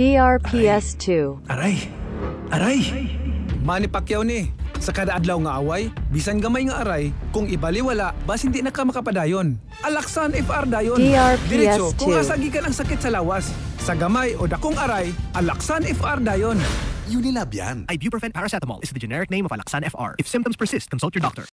DRPS2. Aray! Aray! Manny Pacquiao ni. Sa kada adlaw nga away, bisan gamay nga aray, kung ibaliwala, bas hindi na ka makapadayon. Alaksan FR dayon. DRPS2. Diretso, kung asagi ka ng sakit sa lawas. Sa gamay o dakong aray, Alaksan FR dayon. Unilab yan. Ibuprofen paracetamol is the generic name of Alaksan FR. If symptoms persist, consult your doctor.